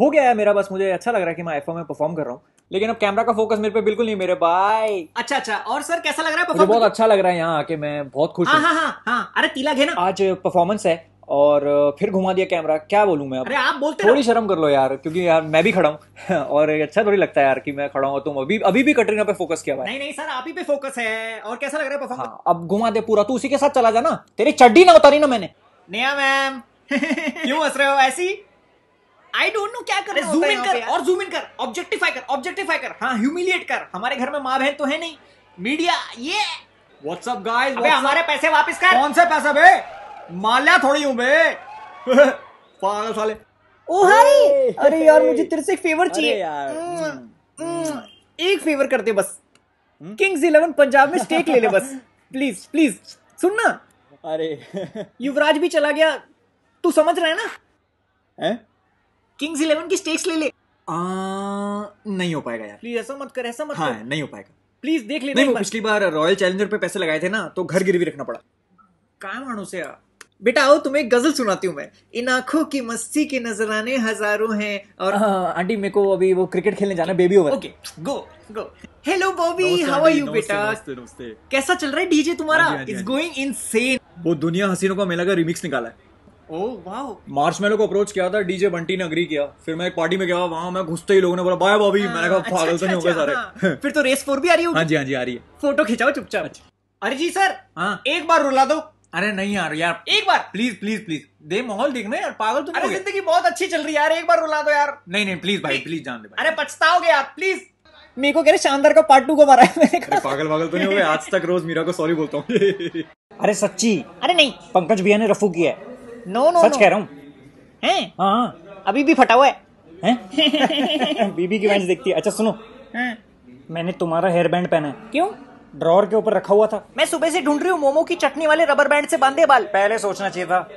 हो गया है मेरा बस मुझे अच्छा लग रहा है कि मैं आईफोन में परफॉर्म कर रहा हूँ। लेकिन अब कैमरा का फोकस मेरे पे बिल्कुल नहीं मेरे भाई। अच्छा अच्छा। और सर कैसा लग रहा है मुझे बहुत अच्छा लग रहा है यहाँ आके मैं बहुत खुश हाँ। हूँ हाँ हाँ हाँ। अरे तीला घे ना आज परफॉर्मेंस है और फिर घुमा दिया कैमरा क्या बोलूँ मैं अब? अरे आप बोलते थोड़ी शर्म कर लो यार क्योंकि यार मैं भी खड़ा हूँ। और अच्छा थोड़ी लगता है यार कि मैं खड़ा हूँ तुम अभी अभी भी कटरीना पे फोकस किया हुआ नहीं नहीं सर आप ही पे फोकस है। और कैसा लग रहा है हाँ अब घुमा दे पूरा तू उसी के साथ चला जाना तेरी चड्डी ना उतारी ना मैंने। नेहा मैम। क्यों हंस रहे हो? ऐसी? आई डोंट नो क्या कर रहे जूम इन कर और जूम इन कर ऑब्जेक्टिफाई कर ऑब्जेक्टिफाई कर। हाँ ह्यूमिलिएट कर। हमारे घर में माँ बहन तो है नहीं। मीडिया ये। व्हाट्सअप गाइस अबे हमारे पैसे वापस कर। कौन से पैसा बे? माल्या थोड़ी हूँ बे। पागल साले। ओ हाय! अरे यार मुझे तेरे से एक फेवर चाहिए। यार, हम्म, हम्म, एक फेवर कर दे बस। किंग्स इलेवन पंजाब में स्टेक ले ले बस। प्लीज़ प्लीज़ सुन ना। अरे। युवराज भी चला गया। तू समझ रहा है ना? हैं? किंग्स इलेवन की स्टेक्स ले ले। आ, नहीं हो पाएगा यार। प्लीज़ ऐसा मत कर ऐसा मत हाँ कर। नहीं हो पाएगा। प्लीज़ देख ले नहीं वो पिछली बार रॉयल चैलेंजर पे पैसे लगाए थे ना तो घर गिरवी रखना पड़ा। काय मानो से यार? बेटा आओ तुम्हें एक गज़ल सुनाती हूँ मैं। इन आँखों की मस्ती के नजराने हज़ारों हैं और आंटी मेरे को अभी वो क्रिकेट खेलने जाना baby over okay go go hello Bobby how are you बेटा? कैसा चल रहा है? डीजे तुम्हारा इट्स गोइंग इनसेन वो दुनिया हसीनों का मेला का रिमिक्स निकाला है। ओह वाओ मार्च मेलो को अप्रोच किया था डीजे बंटी ने अग्री किया। फिर मैं एक पार्टी में गया वहाँ मैं घुसते ही लोगों ने बोला बाय बॉबी मैंने कहा पागल तो नहीं हो गए सारे। हाँ। फिर तो रेस फोर भी आ रही हाँ जी हाँ जी आ रही है। फ़ोटो खिंचाओ चुपचाप। अरे जी सर हाँ। एक बार रुला दो। अरे नहीं यार यार। एक बार। प्लीज़ प्लीज़ प्लीज़ दे माहौल देखना यार पागल तो अरे ज़िंदगी बहुत अच्छी चल रही है यार एक बार रुला दो यार। नहीं नहीं प्लीज़ भाई प्लीज़ जान दे अरे पछताओगे यार प्लीज़ मेरे को कह रहे शानदार का पार्ट टू को मारा है मैंने कहा। पागल पागल तो नहीं हो गए आज तक रोज मीरा को सॉरी बोलता हूँ। अरे सच्ची। अरे नहीं। पंकज भैया ने रफू किया है। नो नो सच कह रहा हूँ? हैं? हाँ हाँ। अभी भी फटा हुआ है। हैं? बीबी की बैंड देखती है। अच्छा सुनो। हैं? मैंने तुम्हारा हेयर बैंड पहना है। क्यों? ड्रॉर के ऊपर रखा हुआ था। मैं सुबह से ढूंढ रही हूँ मोमो की चटनी वाले रबर बैंड से बांधे बाल। पहले सोचना चाहिए था।